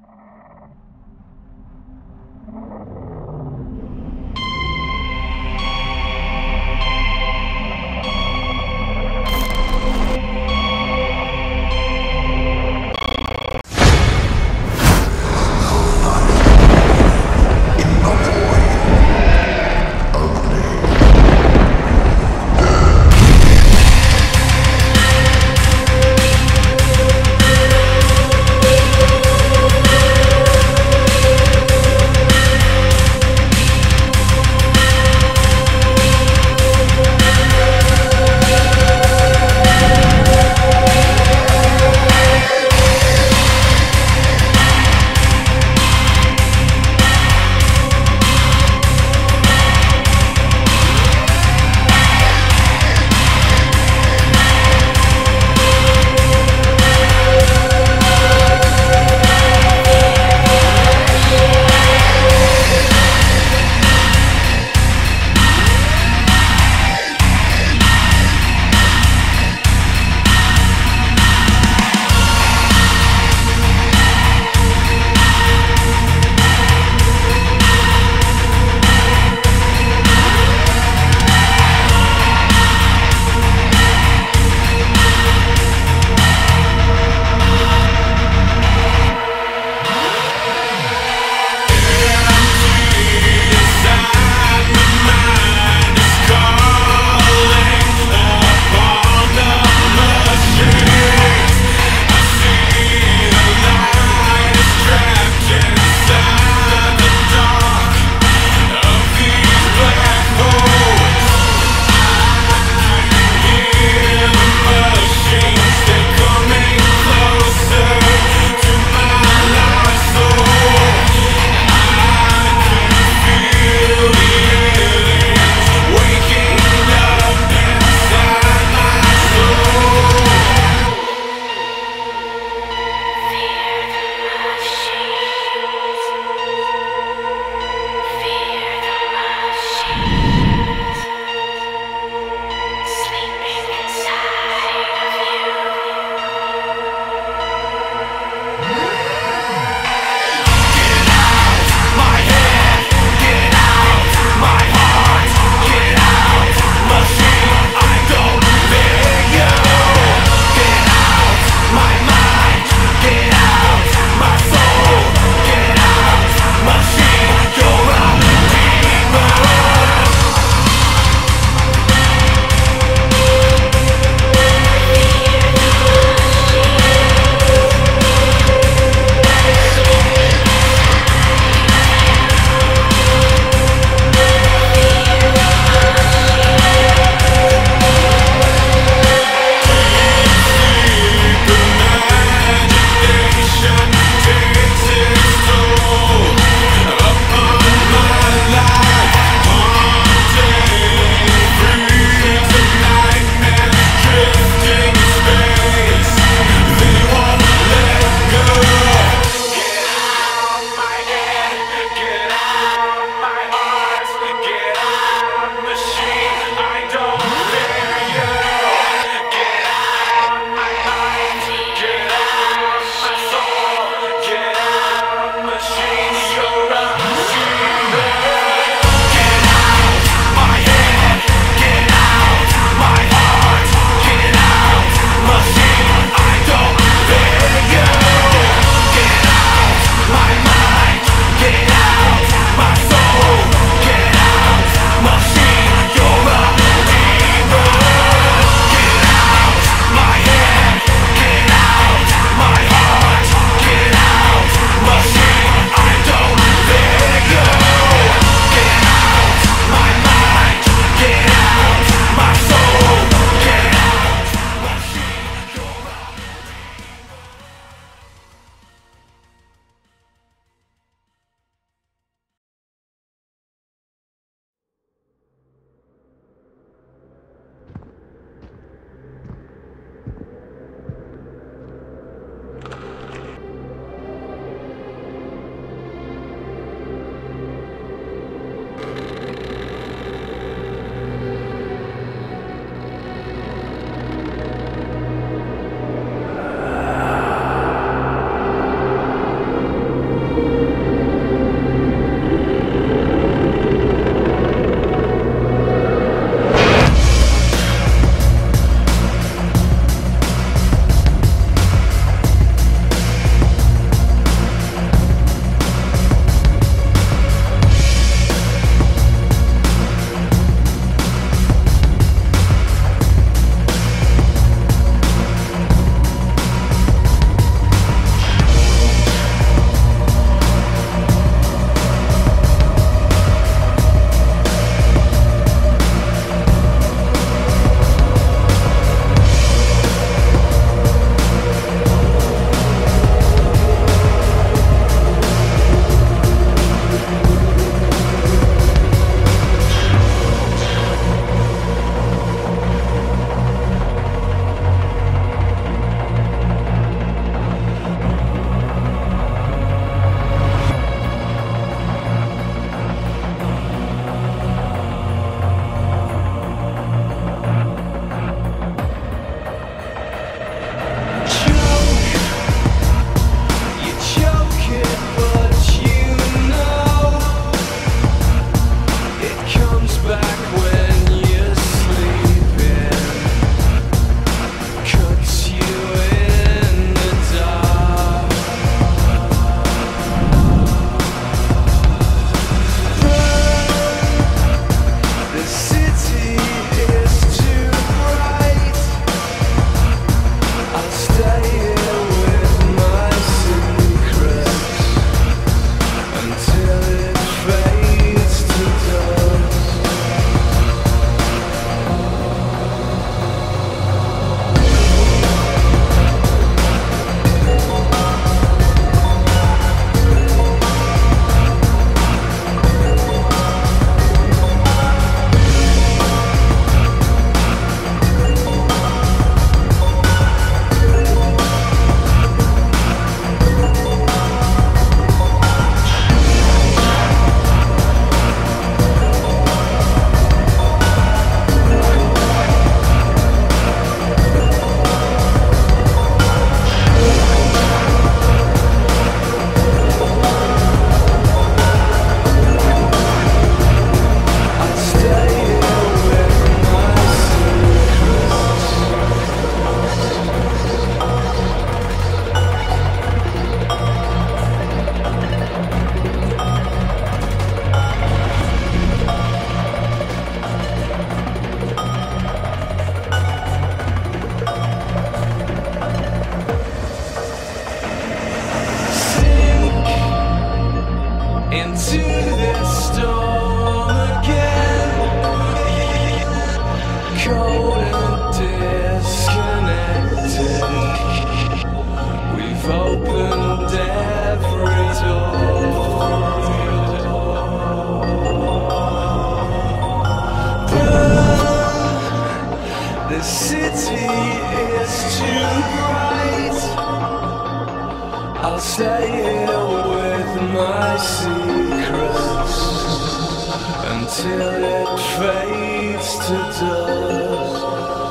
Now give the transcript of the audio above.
Thank Stay with my secrets until it fades to dust.